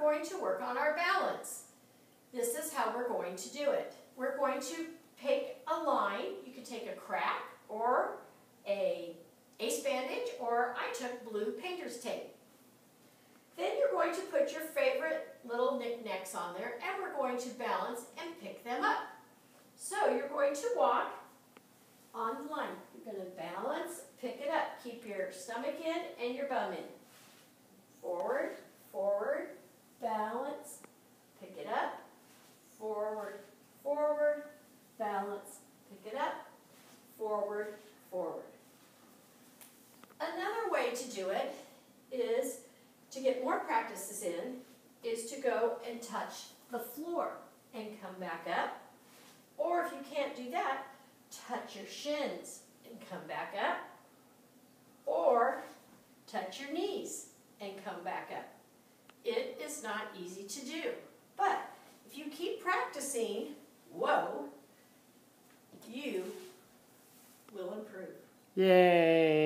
going to work on our balance. This is how we're going to do it. We're going to pick a line. You can take a crack or a ace bandage or I took blue painter's tape. Then you're going to put your favorite little knickknacks on there and we're going to balance and pick them up. So you're going to walk on the line. You're going to balance, pick it up. Keep your stomach in and your bum in. Forward, forward, balance, pick it up, forward, forward, balance, pick it up, forward, forward. Another way to do it is to get more practices in is to go and touch the floor and come back up. Or if you can't do that, touch your shins and come back up. Or touch your knees and come back up. It is not easy to do. But if you keep practicing, whoa, you will improve. Yay!